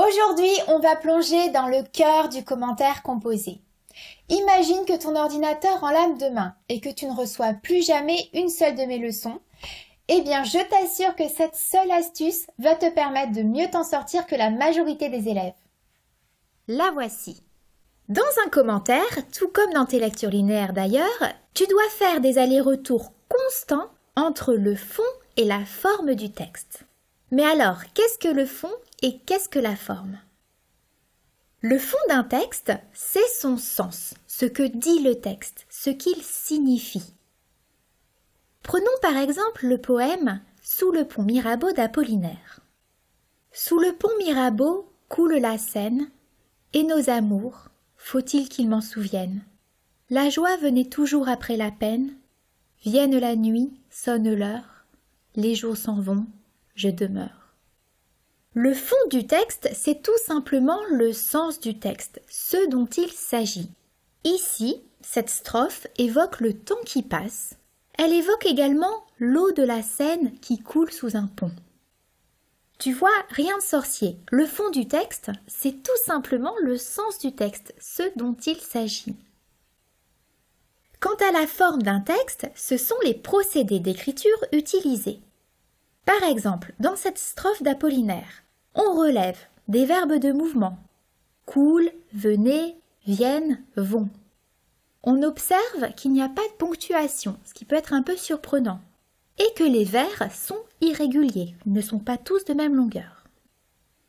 Aujourd'hui, on va plonger dans le cœur du commentaire composé. Imagine que ton ordinateur en lame de main et que tu ne reçois plus jamais une seule de mes leçons. Eh bien, je t'assure que cette seule astuce va te permettre de mieux t'en sortir que la majorité des élèves. La voici. Dans un commentaire, tout comme dans tes lectures linéaires d'ailleurs, tu dois faire des allers-retours constants entre le fond et la forme du texte. Mais alors, qu'est-ce que le fond et qu'est-ce que la forme? Le fond d'un texte, c'est son sens, ce que dit le texte, ce qu'il signifie. Prenons par exemple le poème Sous le pont Mirabeau d'Apollinaire. Sous le pont Mirabeau coule la Seine, et nos amours, faut-il qu'ils m'en souviennent? La joie venait toujours après la peine, vienne la nuit, sonne l'heure, les jours s'en vont, je demeure. Le fond du texte, c'est tout simplement le sens du texte, ce dont il s'agit. Ici, cette strophe évoque le temps qui passe. Elle évoque également l'eau de la Seine qui coule sous un pont. Tu vois, rien de sorcier. Le fond du texte, c'est tout simplement le sens du texte, ce dont il s'agit. Quant à la forme d'un texte, ce sont les procédés d'écriture utilisés. Par exemple, dans cette strophe d'Apollinaire, on relève des verbes de mouvement coule, venez, viennent, vont. On observe qu'il n'y a pas de ponctuation, ce qui peut être un peu surprenant, et que les vers sont irréguliers, ne sont pas tous de même longueur.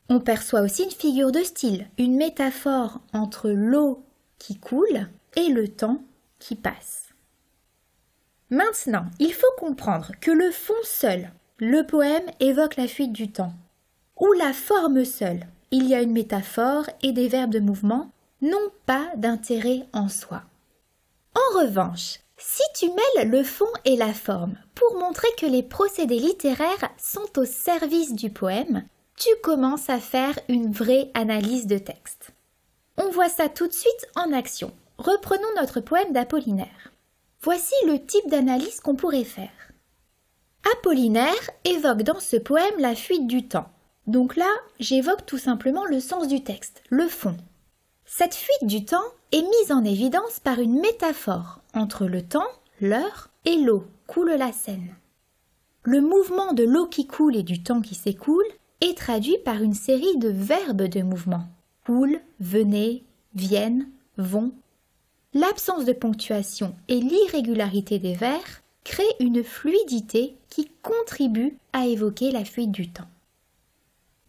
On perçoit aussi une figure de style, une métaphore entre l'eau qui coule et le temps qui passe. Maintenant, il faut comprendre que le fond seul, le poème évoque la fuite du temps, ou la forme seule, il y a une métaphore et des verbes de mouvement, n'ont pas d'intérêt en soi. En revanche, si tu mêles le fond et la forme pour montrer que les procédés littéraires sont au service du poème, tu commences à faire une vraie analyse de texte. On voit ça tout de suite en action. Reprenons notre poème d'Apollinaire. Voici le type d'analyse qu'on pourrait faire. Apollinaire évoque dans ce poème la fuite du temps. Donc là, j'évoque tout simplement le sens du texte, le fond. Cette fuite du temps est mise en évidence par une métaphore entre le temps, l'heure et l'eau, coule la Seine. Le mouvement de l'eau qui coule et du temps qui s'écoule est traduit par une série de verbes de mouvement. Coule, venez, viennent, vont. L'absence de ponctuation et l'irrégularité des vers crée une fluidité qui contribue à évoquer la fuite du temps.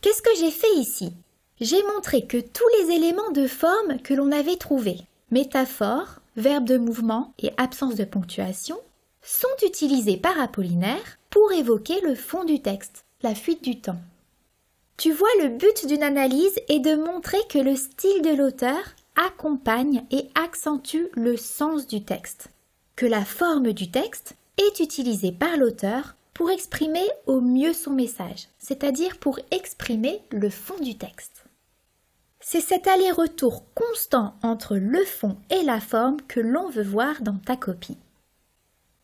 Qu'est-ce que j'ai fait ici? J'ai montré que tous les éléments de forme que l'on avait trouvés, métaphore, verbe de mouvement et absence de ponctuation, sont utilisés par Apollinaire pour évoquer le fond du texte, la fuite du temps. Tu vois, le but d'une analyse est de montrer que le style de l'auteur accompagne et accentue le sens du texte, que la forme du texte est utilisé par l'auteur pour exprimer au mieux son message, c'est-à-dire pour exprimer le fond du texte. C'est cet aller-retour constant entre le fond et la forme que l'on veut voir dans ta copie.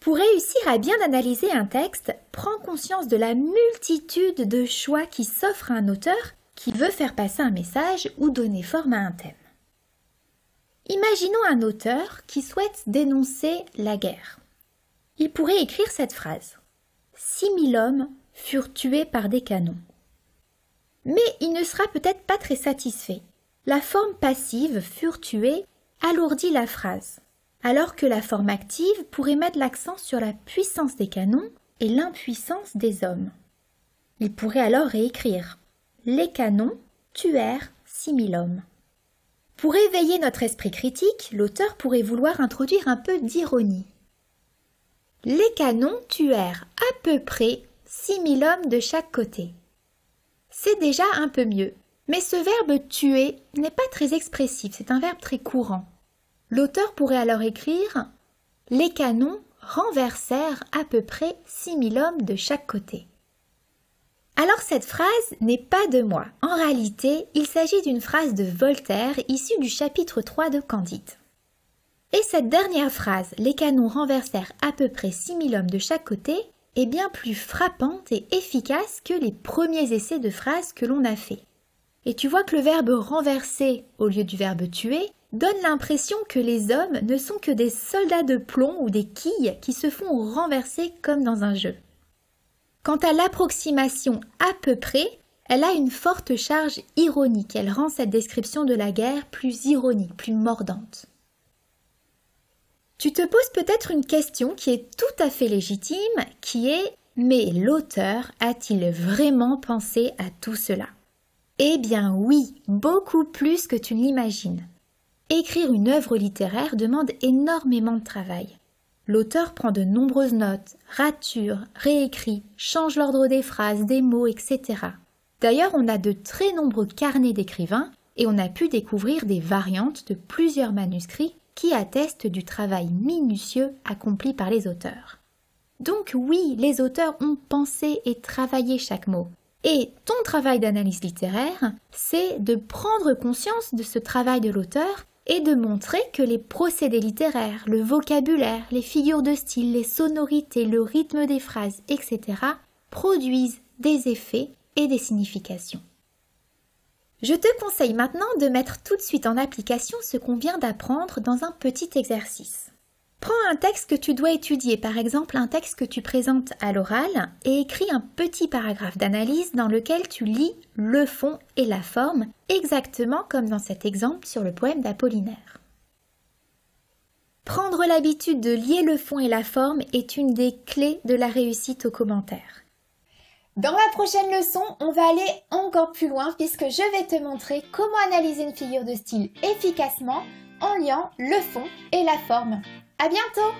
Pour réussir à bien analyser un texte, prends conscience de la multitude de choix qui s'offrent à un auteur qui veut faire passer un message ou donner forme à un thème. Imaginons un auteur qui souhaite dénoncer la guerre il pourrait écrire cette phrase. Six mille hommes furent tués par des canons. Mais il ne sera peut-être pas très satisfait. La forme passive furent tués alourdit la phrase, alors que la forme active pourrait mettre l'accent sur la puissance des canons et l'impuissance des hommes. Il pourrait alors réécrire Les canons tuèrent six mille hommes. Pour éveiller notre esprit critique, l'auteur pourrait vouloir introduire un peu d'ironie. Les canons tuèrent à peu près six mille hommes de chaque côté. C'est déjà un peu mieux, mais ce verbe tuer n'est pas très expressif, c'est un verbe très courant. L'auteur pourrait alors écrire Les canons renversèrent à peu près six mille hommes de chaque côté. Alors cette phrase n'est pas de moi. En réalité, il s'agit d'une phrase de Voltaire issue du chapitre 3 de Candide. Et cette dernière phrase, les canons renversèrent à peu près 6000 hommes de chaque côté, est bien plus frappante et efficace que les premiers essais de phrases que l'on a fait. et tu vois que le verbe renverser au lieu du verbe tuer donne l'impression que les hommes ne sont que des soldats de plomb ou des quilles qui se font renverser comme dans un jeu. Quant à l'approximation à peu près, elle a une forte charge ironique, elle rend cette description de la guerre plus ironique, plus mordante. Tu te poses peut-être une question qui est tout à fait légitime, qui est mais l'auteur a-t-il vraiment pensé à tout cela? Eh bien oui, beaucoup plus que tu ne l'imagines. Écrire une œuvre littéraire demande énormément de travail. L'auteur prend de nombreuses notes, rature, réécrit, change l'ordre des phrases, des mots, etc. D'ailleurs, on a de très nombreux carnets d'écrivains et on a pu découvrir des variantes de plusieurs manuscrits qui attestent du travail minutieux accompli par les auteurs. Donc oui, les auteurs ont pensé et travaillé chaque mot. Et ton travail d'analyse littéraire, c'est de prendre conscience de ce travail de l'auteur et de montrer que les procédés littéraires, le vocabulaire, les figures de style, les sonorités, le rythme des phrases, etc., produisent des effets et des significations. Je te conseille maintenant de mettre tout de suite en application ce qu'on vient d'apprendre dans un petit exercice. Prends un texte que tu dois étudier, par exemple un texte que tu présentes à l'oral, et écris un petit paragraphe d'analyse dans lequel tu lis le fond et la forme, exactement comme dans cet exemple sur le poème d'Apollinaire. Prendre l'habitude de lier le fond et la forme est une des clés de la réussite aux commentaires. Dans la prochaine leçon, on va aller encore plus loin puisque je vais te montrer comment analyser une figure de style efficacement en liant le fond et la forme. À bientôt